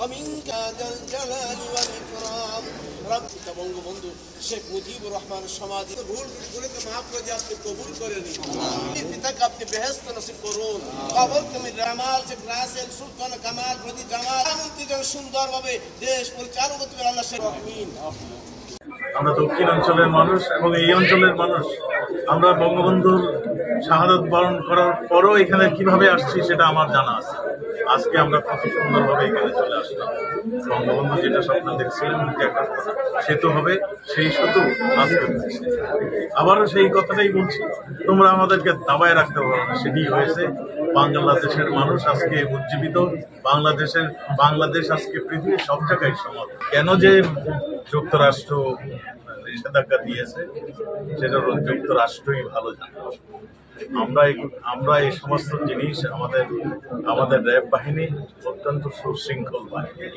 ومنك ذا الجلال والإكرام رب বঙ্গবন্ধু শেখ মুজিবুর রহমানের সমাধি ভুল গুলোকে মাফ করে দিয়ে আপনি কবুল করে নিন পিতাকে আপনি বেহেস্ত নসিব করুন কবর তুমি জামাল শেখ রাসেল সুলতান কামাল প্রতি জামাল মন্ত্রী যেন সুন্দরভাবে দেশ পরিচালনা করতে পারে আল্লাহ শেখ আমিন আমরা দক্ষিণ অঞ্চলের মানুষ এবং এই অঞ্চলের মানুষ। আমরা বঙ্গবন্ধুর শাহাদত বরণ করার পরও এখানে কীভাবে আসছি সেটা আমার জানা আছে। আজকে আমরা কত সুন্দরভাবে এখানে চলে আসলাম। বঙ্গবন্ধু যেটা স্বপ্ন দেখছিলেন যে একটা সেতু হবে, সেই সেতু আজকে আবারও সেই কথাটাই বলছি, তোমরা আমাদেরকে দাবায় রাখতে পারো না, সেটি হয়েছে বাংলাদেশের মানুষ আজকে উজ্জীবিত। বাংলাদেশের, বাংলাদেশ আজকে পৃথিবীর সব জায়গায় সমান। কেন যে যুক্তরাষ্ট্র নিষেধাজ্ঞা দিয়েছে হলো যুক্তরাষ্ট্রই ভালো জানে। আমরা আমরা এই সমস্ত জিনিস আমাদের আমাদের র্যাব বাহিনী, অত্যন্ত সুশৃঙ্খল বাহিনী।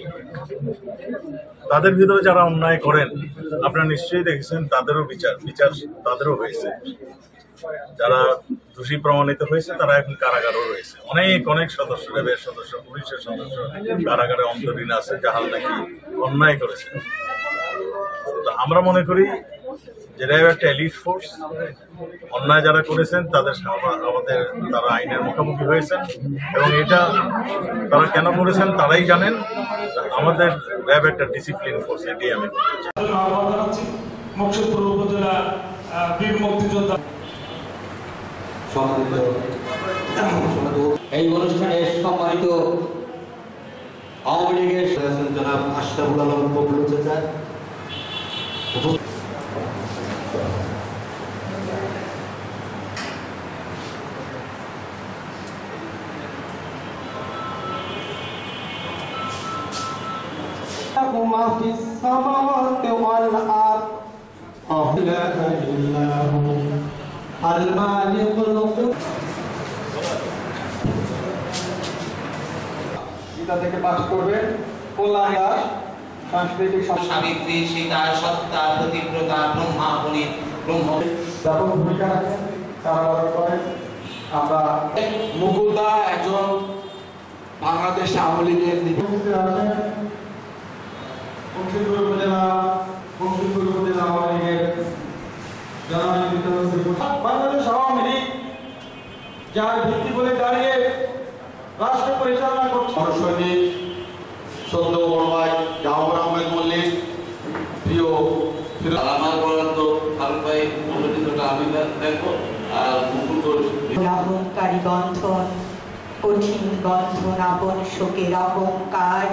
তাদের ভিতরে যারা অন্যায় করেন, আপনারা নিশ্চয়ই দেখেছেন, তাদেরও বিচার বিচার তাদেরও হয়েছে। যারা দোষী প্রমাণিত হয়েছে, তারা এখন কারাগারও রয়েছে। অনেক অনেক সদস্য, র্যাবের সদস্য, পুলিশের সদস্য কারাগারে অন্তরীণ আছে, যাহার নাকি অন্যায় করেছে। তো আমরা মনে করি যে র্যাব একটা এলিট ফোর্স অন্যায় যারা করেছেন, তাদের আমাদের তারা আইনের মুখোমুখি হয়েছেন। এবং এটা তারা কেন করেছেন তারাই জানেন। আমাদের র্যাব একটা ডিসিপ্লিন ফোর্স এটি আমি এই অনুষ্ঠানে সম্মানিত আওয়ামী লীগের জনাব আশরাফুল আলম ববলু চাচা له ما في السماوات والأرض لا إله إلا هو المالك القدوس গীতা থেকে পাঠ করবেন কল্যাণ দাস সাংস্কৃতিক সাবিত্রী সীতা সত্তা প্রতিব্রতা ব্রহ্মা ব্রহ্ম। ব্যাপক ভূমিকা রাখেন তারা করেন আমরা মুকুলদা একজন বাংলাদেশ আওয়ামী লীগের উপস্থিত আছেন বংশীপুর উপজেলা বংশীপুর উপজেলা আওয়ামী লীগের বাংলাদেশ আওয়ামী লীগ যার ভিত্তি বলে দাঁড়িয়ে রাষ্ট্র পরিচালনা করছে। সৈনিক সদ্য বড় আমার বরাদ্দ ফারুক ভাই মনোনীতটা আমি দেখব, আর মুকুল ঘোষ অহংকারী বন্ধন, কঠিন গন্ধন আপন শোকের অহংকার